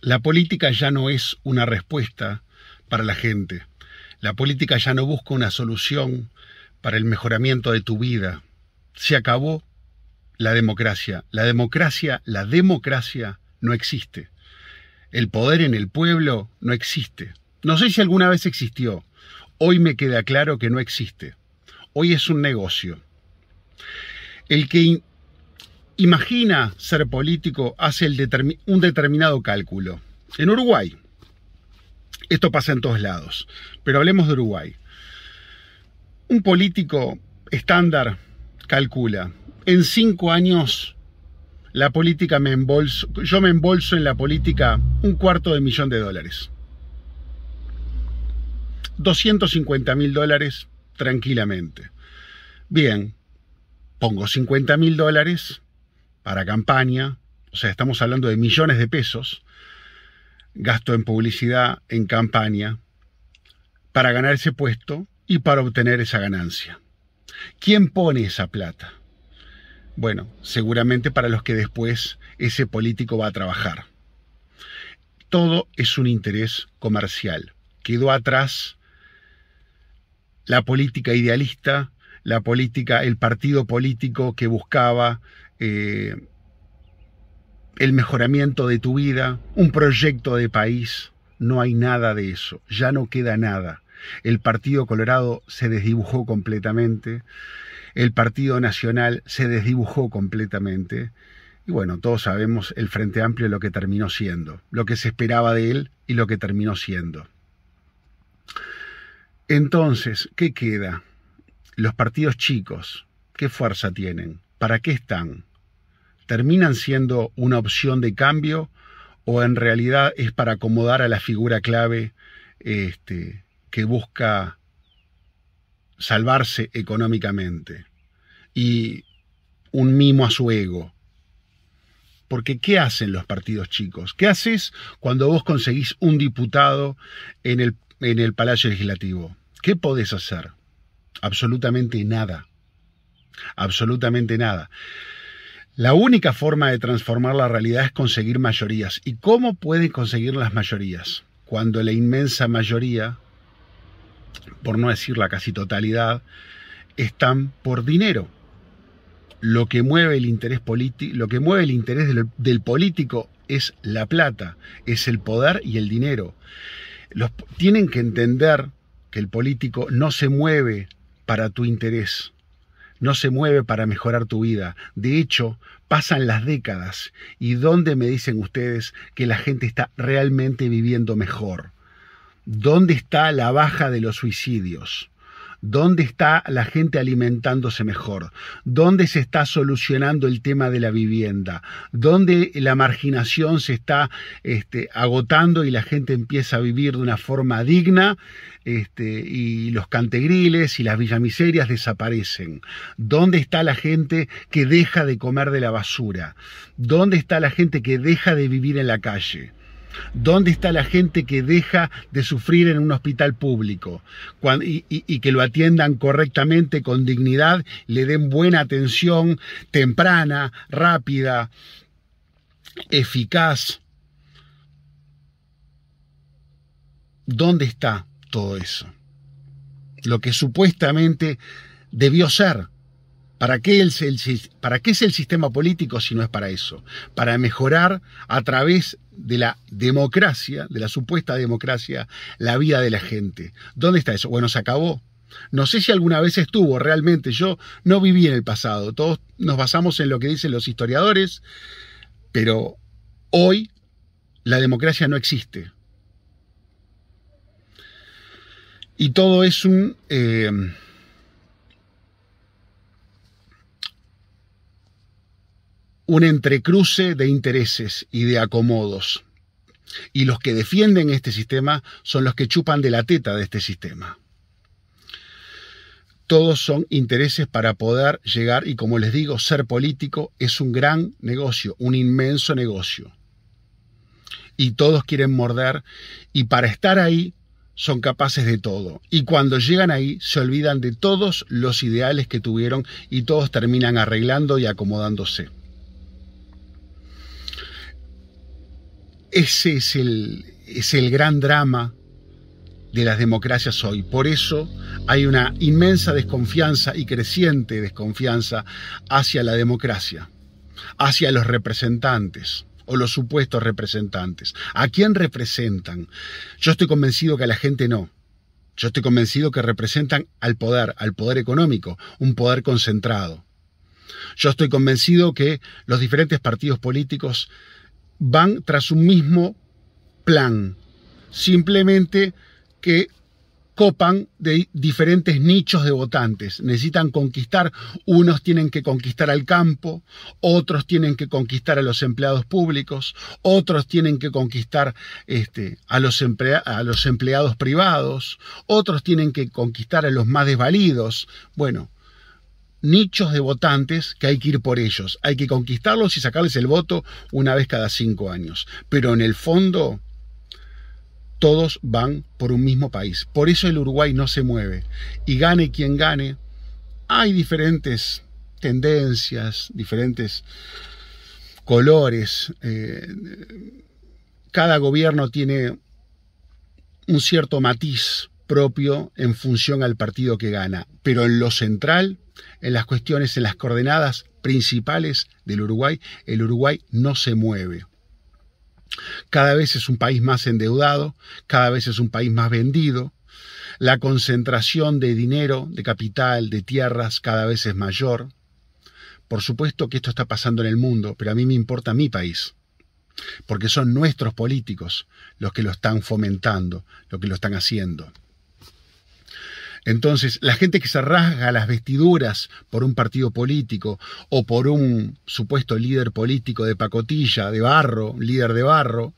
La política ya no es una respuesta para la gente. La política ya no busca una solución para el mejoramiento de tu vida. Se acabó la democracia. La democracia, la democracia no existe. El poder en el pueblo no existe. No sé si alguna vez existió. Hoy me queda claro que no existe. Hoy es un negocio. El que imagina ser político hace un determinado cálculo. En Uruguay, esto pasa en todos lados, pero hablemos de Uruguay. Un político estándar calcula, en cinco años la política me embolso, yo me embolso en la política un cuarto de millón de dólares. 250 mil dólares tranquilamente. Bien, pongo 50 mil dólares para campaña, o sea, estamos hablando de millones de pesos, gasto en publicidad, en campaña, para ganar ese puesto y para obtener esa ganancia. ¿Quién pone esa plata? Bueno, seguramente para los que después ese político va a trabajar. Todo es un interés comercial. Quedó atrás la política idealista, la política, el partido político que buscaba eh, el mejoramiento de tu vida, un proyecto de país. No hay nada de eso, ya no queda nada. El Partido Colorado se desdibujó completamente, el Partido Nacional se desdibujó completamente, y bueno, todos sabemos el Frente Amplio lo que terminó siendo, lo que se esperaba de él y lo que terminó siendo. Entonces, ¿qué queda? los partidos chicos, ¿qué fuerza tienen? ¿Para qué están? ¿Terminan siendo una opción de cambio o en realidad es para acomodar a la figura clave este, que busca salvarse económicamente y un mimo a su ego? Porque ¿qué hacen los partidos chicos? ¿Qué haces cuando vos conseguís un diputado en el, en el Palacio Legislativo? ¿Qué podés hacer? Absolutamente nada. Absolutamente nada. La única forma de transformar la realidad es conseguir mayorías. ¿Y cómo pueden conseguir las mayorías? Cuando la inmensa mayoría, por no decir la casi totalidad, están por dinero. Lo que mueve el interés lo que mueve el interés del, del, político es la plata, es el poder y el dinero. Los, tienen que entender que el político no se mueve para tu interés, no se mueve para mejorar tu vida. De hecho, pasan las décadas y ¿dónde me dicen ustedes que la gente está realmente viviendo mejor? ¿Dónde está la baja de los suicidios? ¿Dónde está la gente alimentándose mejor? ¿Dónde se está solucionando el tema de la vivienda? ¿Dónde la marginación se está este, agotando y la gente empieza a vivir de una forma digna? Este, y los cantegriles y las villamiserias desaparecen. ¿Dónde está la gente que deja de comer de la basura? ¿Dónde está la gente que deja de vivir en la calle? ¿Dónde está la gente que deja de sufrir en un hospital público y, que lo atiendan correctamente, con dignidad, le den buena atención temprana, rápida, eficaz? ¿Dónde está todo eso? Lo que supuestamente debió ser. ¿Para qué, ¿Para qué, es el sistema político si no es para eso? Para mejorar a través de la democracia, de la supuesta democracia, la vida de la gente. ¿Dónde está eso? Bueno, se acabó. No sé si alguna vez estuvo realmente. Yo no viví en el pasado. Todos nos basamos en lo que dicen los historiadores, pero hoy la democracia no existe. Y todo es un... Eh, un entrecruce de intereses y de acomodos. Y los que defienden este sistema son los que chupan de la teta de este sistema. Todos son intereses para poder llegar y como les digo, ser político es un gran negocio, un inmenso negocio. Y todos quieren morder y para estar ahí son capaces de todo. Y cuando llegan ahí se olvidan de todos los ideales que tuvieron y todos terminan arreglando y acomodándose. Ese es el, es el gran drama de las democracias hoy. Por eso hay una inmensa desconfianza y creciente desconfianza hacia la democracia, hacia los representantes o los supuestos representantes. ¿A quién representan? Yo estoy convencido que a la gente no. Yo estoy convencido que representan al poder, al poder económico, un poder concentrado. Yo estoy convencido que los diferentes partidos políticos van tras un mismo plan, simplemente que copan de diferentes nichos de votantes. Necesitan conquistar, unos tienen que conquistar al campo, otros tienen que conquistar a los empleados públicos, otros tienen que conquistar este, a, los a los empleados privados, otros tienen que conquistar a los más desvalidos. Bueno, nichos de votantes que hay que ir por ellos, hay que conquistarlos y sacarles el voto una vez cada cinco años. Pero en el fondo todos van por un mismo país. Por eso el Uruguay no se mueve. Y gane quien gane, hay diferentes tendencias, diferentes colores. Eh, cada gobierno tiene un cierto matiz propio en función al partido que gana. Pero en lo central, en las cuestiones, en las coordenadas principales del Uruguay, el Uruguay no se mueve. Cada vez es un país más endeudado, cada vez es un país más vendido, la concentración de dinero, de capital, de tierras cada vez es mayor. Por supuesto que esto está pasando en el mundo, pero a mí me importa mi país, porque son nuestros políticos los que lo están fomentando, los que lo están haciendo. Entonces, la gente que se rasga las vestiduras por un partido político o por un supuesto líder político de pacotilla, de barro, líder de barro,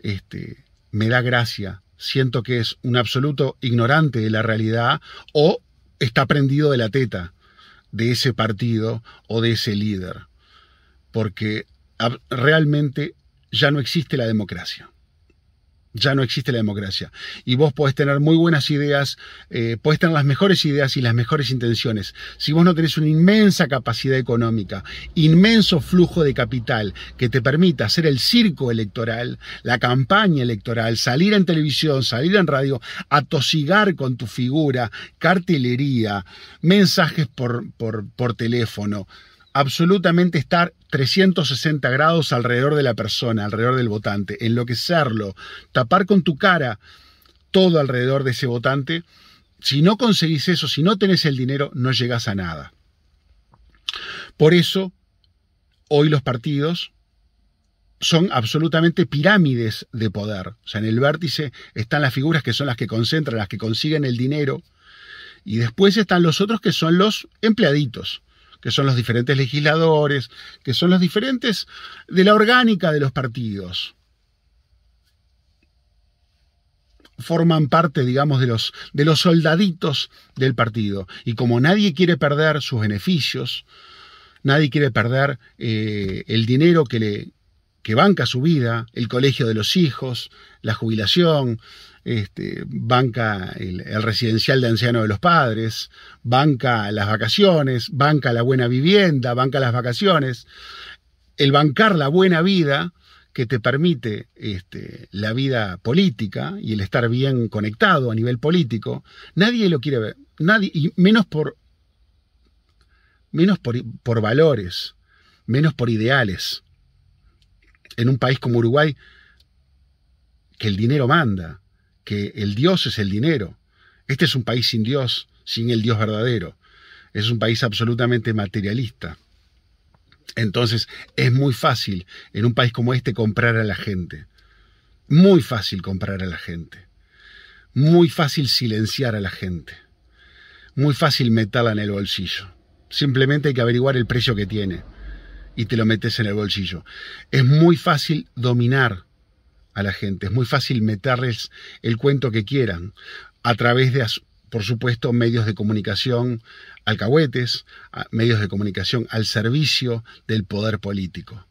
este, me da gracia. Siento que es un absoluto ignorante de la realidad o está prendido de la teta de ese partido o de ese líder. Porque realmente ya no existe la democracia ya no existe la democracia. Y vos podés tener muy buenas ideas, eh, podés tener las mejores ideas y las mejores intenciones. Si vos no tenés una inmensa capacidad económica, inmenso flujo de capital que te permita hacer el circo electoral, la campaña electoral, salir en televisión, salir en radio, atosigar con tu figura, cartelería, mensajes por, por, por teléfono, absolutamente estar 360 grados alrededor de la persona, alrededor del votante, enloquecerlo, tapar con tu cara todo alrededor de ese votante. Si no conseguís eso, si no tenés el dinero, no llegás a nada. Por eso, hoy los partidos son absolutamente pirámides de poder. O sea, en el vértice están las figuras que son las que concentran, las que consiguen el dinero, y después están los otros que son los empleaditos que son los diferentes legisladores, que son los diferentes de la orgánica de los partidos. forman parte, digamos, de los, de los soldaditos del partido. Y como nadie quiere perder sus beneficios, nadie quiere perder eh, el dinero que le que banca su vida, el colegio de los hijos, la jubilación, este, banca el, residencial de ancianos de los padres, banca las vacaciones, banca la buena vivienda, banca las vacaciones. El bancar la buena vida que te permite este, la vida política y el estar bien conectado a nivel político, nadie lo quiere ver, nadie, y menos por, menos por, por valores, menos por ideales. En un país como Uruguay, que el dinero manda, que el Dios es el dinero. Este es un país sin Dios, sin el Dios verdadero. Es un país absolutamente materialista. Entonces es muy fácil en un país como este comprar a la gente. Muy fácil comprar a la gente. Muy fácil silenciar a la gente. Muy fácil meterla en el bolsillo. Simplemente hay que averiguar el precio que tiene y te lo metes en el bolsillo. Es muy fácil dominar a la gente. Es muy fácil meterles el cuento que quieran a través de, por supuesto, medios de comunicación alcahuetes, medios de comunicación al servicio del poder político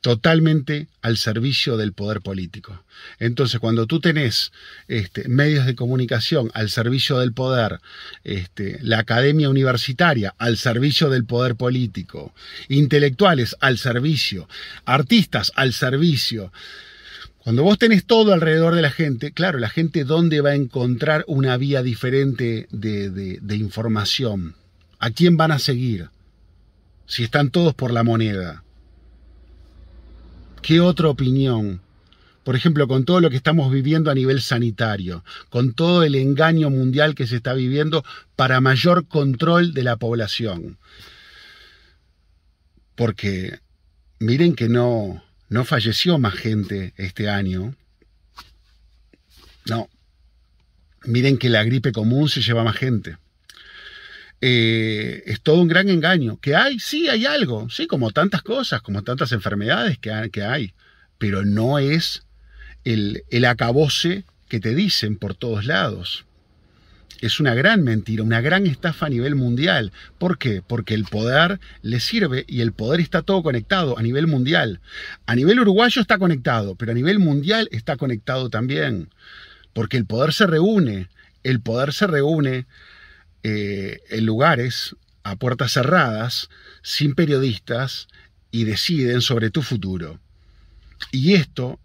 totalmente al servicio del poder político. Entonces, cuando tú tenés este, medios de comunicación al servicio del poder, este, la academia universitaria al servicio del poder político, intelectuales al servicio, artistas al servicio, Cuando vos tenés todo alrededor de la gente, claro, la gente dónde va a encontrar una vía diferente de, de información. ¿A quién van a seguir? Si están todos por la moneda. ¿Qué otra opinión? Por ejemplo, con todo lo que estamos viviendo a nivel sanitario, con todo el engaño mundial que se está viviendo para mayor control de la población. Porque miren que no, no falleció más gente este año. No. Miren que la gripe común se lleva más gente. Eh, es todo un gran engaño. ¿Que hay? Sí, hay algo. Sí, como tantas cosas, como tantas enfermedades que hay. Pero no es el, el acabose que te dicen por todos lados. Es una gran mentira, una gran estafa a nivel mundial. ¿Por qué? Porque el poder le sirve y el poder está todo conectado a nivel mundial. A nivel uruguayo está conectado, pero a nivel mundial está conectado también. Porque el poder se reúne, el poder se reúne eh, en lugares a puertas cerradas, sin periodistas, y deciden sobre tu futuro. Y esto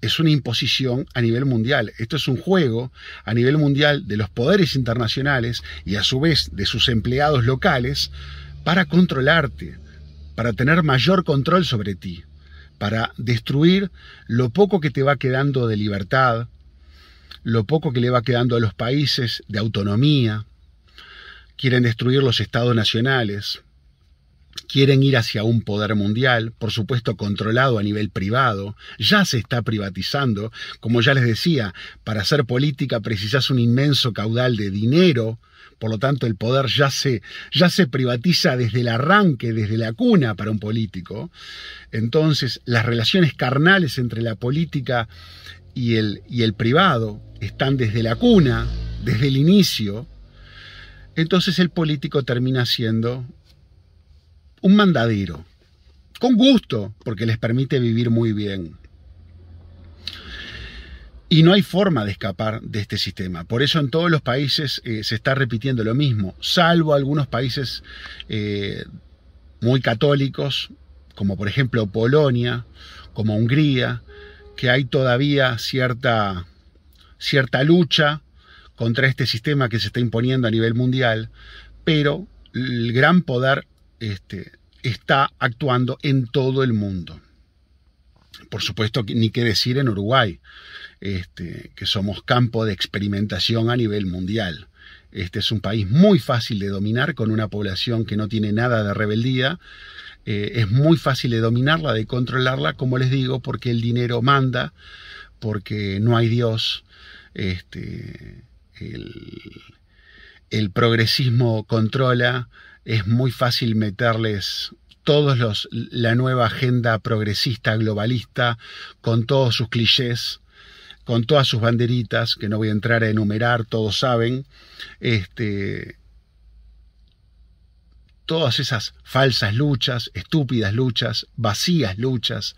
es una imposición a nivel mundial. Esto es un juego a nivel mundial de los poderes internacionales y a su vez de sus empleados locales para controlarte, para tener mayor control sobre ti, para destruir lo poco que te va quedando de libertad, lo poco que le va quedando a los países de autonomía, quieren destruir los estados nacionales, quieren ir hacia un poder mundial, por supuesto controlado a nivel privado, ya se está privatizando, como ya les decía, para hacer política precisas un inmenso caudal de dinero, por lo tanto el poder ya se, ya se privatiza desde el arranque, desde la cuna para un político. Entonces las relaciones carnales entre la política y el, y el privado están desde la cuna, desde el inicio, entonces el político termina siendo un mandadero, con gusto, porque les permite vivir muy bien. Y no hay forma de escapar de este sistema. Por eso en todos los países eh, se está repitiendo lo mismo, salvo algunos países eh, muy católicos, como por ejemplo Polonia, como Hungría, que hay todavía cierta, cierta lucha contra este sistema que se está imponiendo a nivel mundial, pero el gran poder este, está actuando en todo el mundo. Por supuesto, ni qué decir en Uruguay, este, que somos campo de experimentación a nivel mundial. Este es un país muy fácil de dominar con una población que no tiene nada de rebeldía. Eh, es muy fácil de dominarla, de controlarla, como les digo, porque el dinero manda, porque no hay Dios. Este, el, progresismo controla, es muy fácil meterles todos los la nueva agenda progresista globalista con todos sus clichés, con todas sus banderitas que no voy a entrar a enumerar, todos saben, este todas esas falsas luchas, estúpidas luchas, vacías luchas,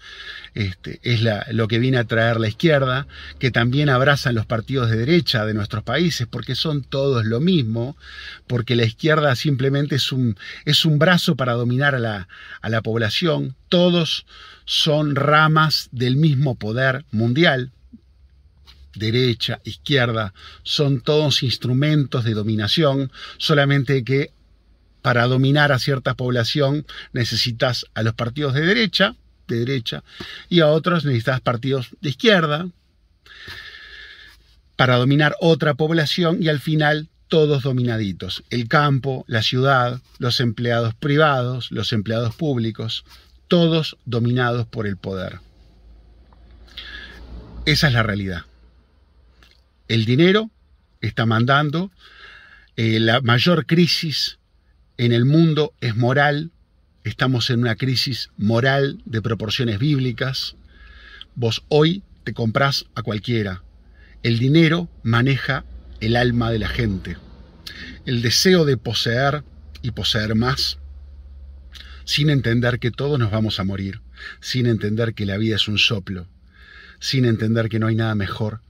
este, es lo que viene a traer la izquierda, que también abrazan los partidos de derecha de nuestros países, porque son todos lo mismo, porque la izquierda simplemente es un, es un brazo para dominar a la, a la población, todos son ramas del mismo poder mundial, derecha, izquierda, son todos instrumentos de dominación, solamente que para dominar a cierta población necesitas a los partidos de derecha, de derecha, y a otros necesitas partidos de izquierda para dominar otra población y al final todos dominaditos. El campo, la ciudad, los empleados privados, los empleados públicos, todos dominados por el poder. Esa es la realidad. El dinero está mandando eh, la mayor crisis en el mundo es moral, estamos en una crisis moral de proporciones bíblicas. Vos hoy te comprás a cualquiera. El dinero maneja el alma de la gente. El deseo de poseer y poseer más, sin entender que todos nos vamos a morir, sin entender que la vida es un soplo, sin entender que no hay nada mejor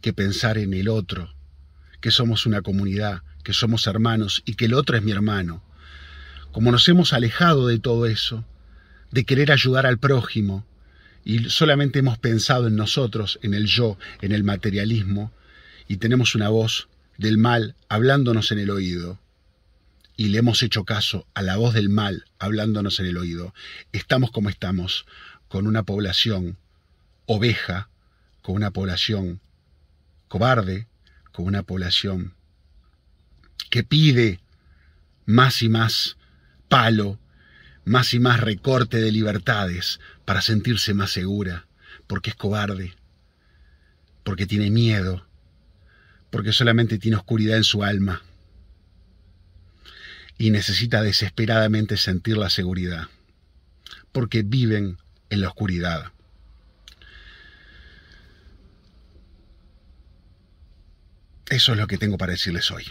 que pensar en el otro, que somos una comunidad, que somos hermanos y que el otro es mi hermano, como nos hemos alejado de todo eso, de querer ayudar al prójimo, y solamente hemos pensado en nosotros, en el yo, en el materialismo, y tenemos una voz del mal hablándonos en el oído, y le hemos hecho caso a la voz del mal hablándonos en el oído, estamos como estamos, con una población oveja, con una población cobarde, con una población que pide más y más palo, más y más recorte de libertades para sentirse más segura, porque es cobarde, porque tiene miedo, porque solamente tiene oscuridad en su alma y necesita desesperadamente sentir la seguridad, porque viven en la oscuridad. Eso es lo que tengo para decirles hoy.